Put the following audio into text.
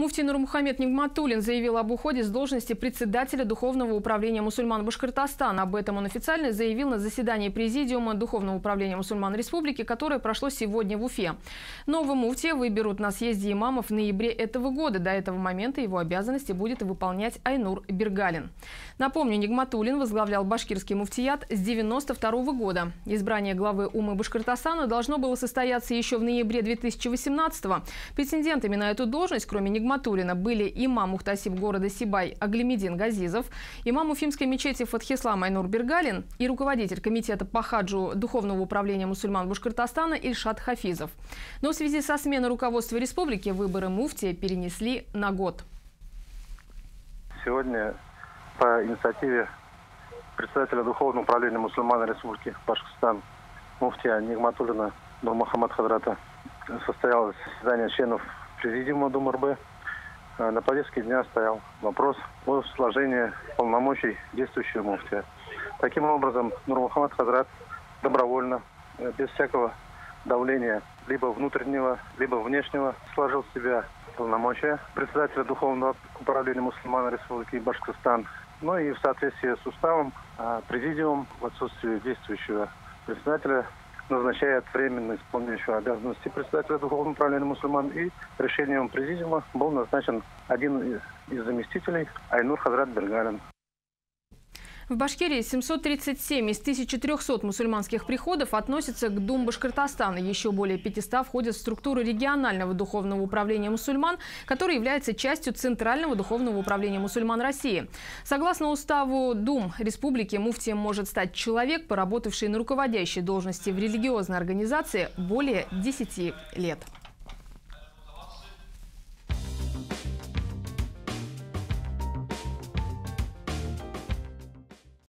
Муфтий Нурмухамед Нигматуллин заявил об уходе с должности председателя Духовного управления мусульман Башкортостана. Об этом он официально заявил на заседании Президиума Духовного управления мусульман Республики, которое прошло сегодня в Уфе. Нового муфтия выберут на съезде имамов в ноябре этого года. До этого момента его обязанности будет выполнять Айнур Бергалин. Напомню, Нигматуллин возглавлял башкирский муфтият с 1992 года. Избрание главы Умы Башкортостана должно было состояться еще в ноябре 2018 -го. Претендентами на эту должность, кроме Нигматуллина, Нигматуллина были имам Мухтасиб города Сибай Аглимедин Газизов, имам Уфимской мечети Фатхислам Айнур Бергалин и руководитель комитета по хаджу Духовного управления мусульман Башкортостана Ильшат Хафизов. Но в связи со сменой руководства республики выборы муфтия перенесли на год. Сегодня по инициативе председателя Духовного управления мусульман Республики Башкортостан муфтия Нигматуллина Нурмахамад Хадрата состоялось заседание членов Президиума ДумРБ Э, на повестке дня стоял вопрос о сложении полномочий действующего муфтия. Таким образом, Нурмухаммад Хазрат добровольно, э, без всякого давления либо внутреннего, либо внешнего, сложил в себя полномочия председателя Духовного управления мусульман Республики Башкортостан. Ну и в соответствии с уставом э, президиум в отсутствии действующего председателя назначает временно исполняющего обязанности председателя Духовного управления мусульман. И решением президиума был назначен один из заместителей Айнур Хазрат Бергалин. В Башкирии 737 из 1300 мусульманских приходов относятся к Дум Башкортостана. Еще более 500 входят в структуру регионального духовного управления мусульман, который является частью Центрального духовного управления мусульман России. Согласно уставу Дум Республики, муфтием может стать человек, поработавший на руководящей должности в религиозной организации более 10 лет.